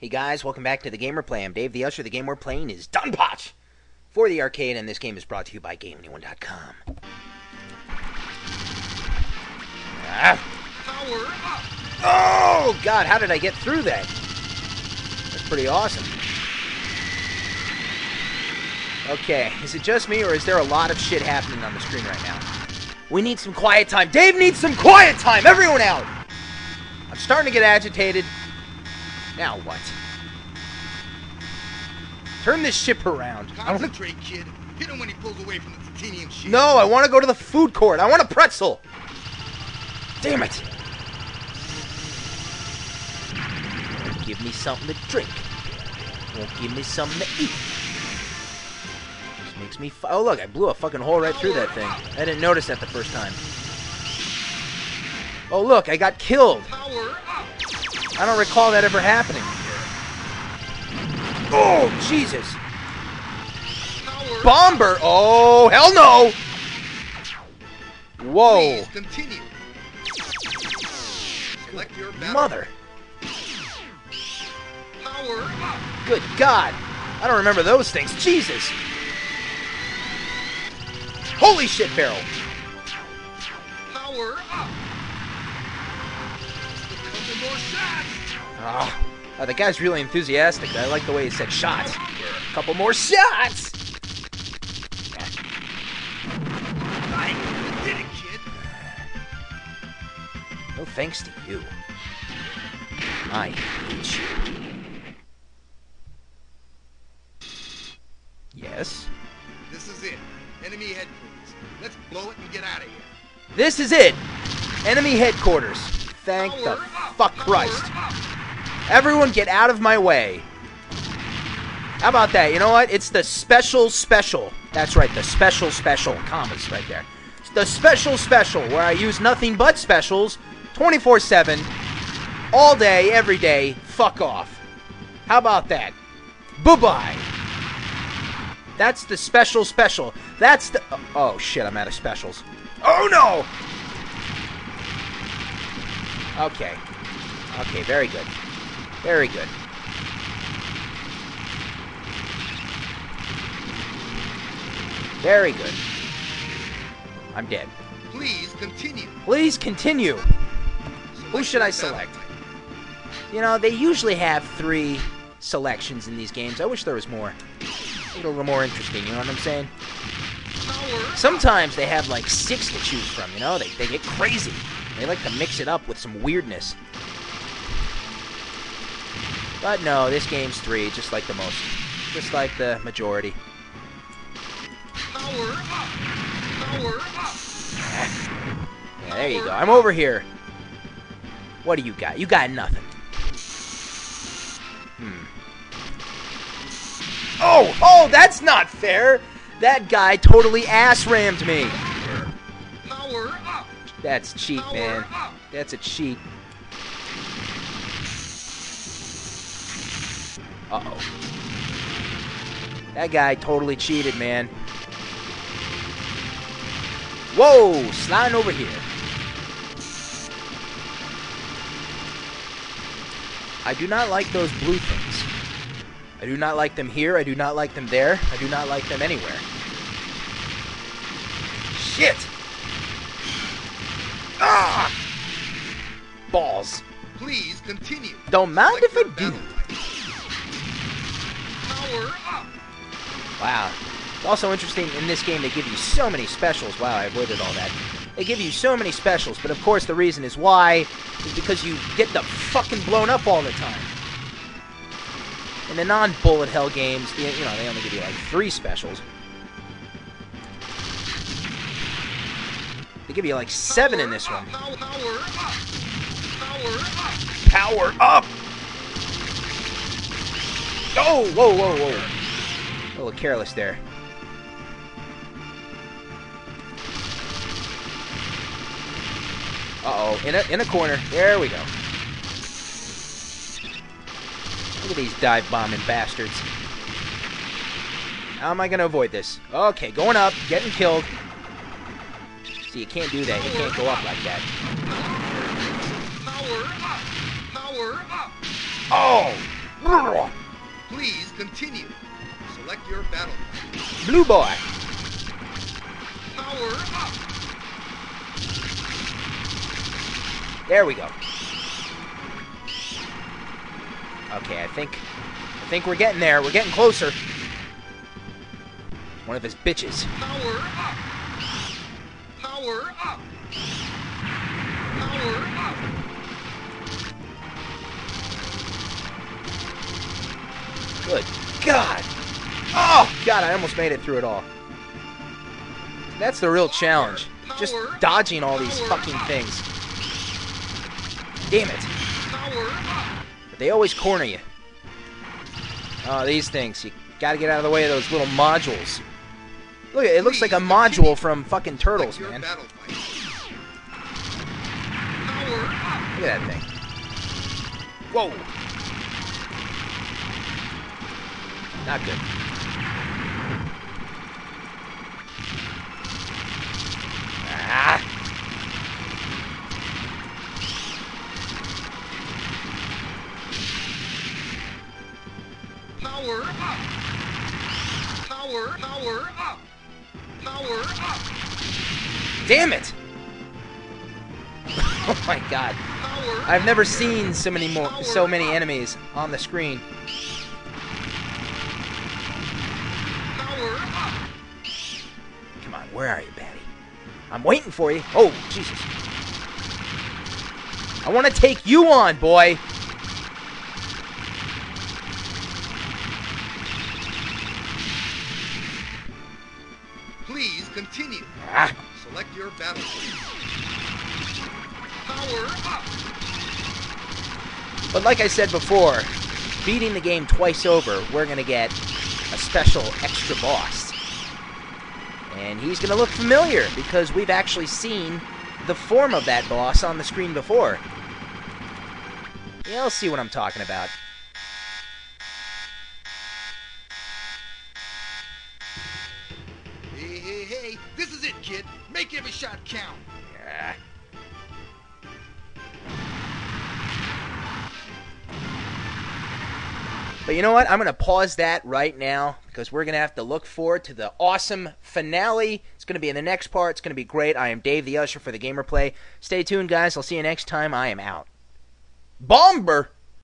Hey guys, welcome back to the Game We're I'm Dave the Usher. The game we're playing is DonPachi for the arcade, and this game is brought to you by GameAnyone.com. Ah. Power up! Oh God, how did I get through that? That's pretty awesome. Okay, is it just me, or is there a lot of shit happening on the screen right now? We need some quiet time. Dave needs some quiet time. Everyone out. I'm starting to get agitated. Now what? Turn this ship around. I Concentrate, kid. Hit him when he pulls away from the titanium shield. No, I want to go to the food court. I want a pretzel. Damn it. Won't give me something to drink. Won't give me something to eat. Just makes me. F- oh, look, I blew a fucking hole right through that thing. I didn't notice that the first time. Oh, look, I got killed. Power up! I don't recall that ever happening. Oh, Jesus. Power Bomber. Oh, hell no. Whoa. Continue. Select your. Mother. Power up! Good God! I don't remember those things. Jesus! Holy shit, barrel! Power up! Just a couple more shots. Oh, the guy's really enthusiastic. I like the way he said shots. A Couple more shots! Nice. You did it, kid. No thanks to you. I hate you. Yes? This is it. Enemy headquarters. Let's blow it and get out of here. This is it! Enemy headquarters. Thank the Power up. Fuck Christ. Everyone get out of my way. How about that? You know what? It's the special special. That's right, the special special. Commas right there. It's the special special where I use nothing but specials 24 7, all day, every day. Fuck off. How about that? Bye bye. That's the special special. That's the. Oh, oh shit, I'm out of specials. Oh no! Okay. Okay, very good. Very good. Very good. I'm dead. Please continue. Please continue. Select should I select? You know, they usually have three selections in these games. I wish there was more. Make it a little more interesting, you know what I'm saying? Sometimes they have like six to choose from, you know? They, they get crazy. They like to mix it up with some weirdness. But no, this game's three, just like the most. Just like the majority. Power up. Power up. Yeah, there you go. I'm over here. What do you got? You got nothing. Hmm. Oh, oh, that's not fair. That guy totally ass rammed me. Power up. That's cheat, man. That's a cheat. Uh oh. That guy totally cheated, man. Whoa, sliding over here. I do not like those blue things. I do not like them here. I do not like them there. I do not like them anywhere. Shit! Ah! Balls. Please continue. Don't mind if I do. Power up. Wow. It's also interesting in this game they give you so many specials. Wow, I avoided all that. They give you so many specials, but of course the reason is why is because you get the fucking blown up all the time. In the non-bullet hell games, you know, they only give you like three specials. They give you like seven in this one. Power up. Power up. Power up! Oh, whoa, whoa, whoa. A little careless there. Uh-oh, in a, in a corner. There we go. Look at these dive bombing bastards. How am I going to avoid this? Okay, going up, getting killed. See, you can't do that. You can't go up like that. Power up. Power up. Oh! Please continue. Select your battle. Blue boy. Power up. There we go. Okay, I think I think we're getting there. We're getting closer. One of his bitches. Power up. Power up. Power up. Good God. Oh God, I almost made it through it all. That's the real challenge. Just dodging all these fucking things. Damn it. But they always corner you. Oh, these things. You gotta get out of the way of those little modules. Look, it looks like a module from fucking Turtles, man. battle fight. Power up. Look at that thing. Whoa. Not good. Ah. Power up. Power, power up. Power up. Damn it! oh my god. I've never seen so many more so many enemies on the screen. Where are you, Batty? I'm waiting for you. Oh, Jesus. I want to take you on, boy. Please continue. Ah. Select your battle. Power up. But like I said before, beating the game twice over, we're going to get a special extra boss. And he's going to look familiar because we've actually seen the form of that boss on the screen before. You'll see what I'm talking about. Hey, hey, hey. This is it, kid. Make every shot count. Ah. But you know what? I'm going to pause that right now because we're going to have to look forward to the awesome finale. It's going to be in the next part. It's going to be great. I am Dave the Usher for the Game Replay. Stay tuned, guys. I'll see you next time. I am out. Bomber!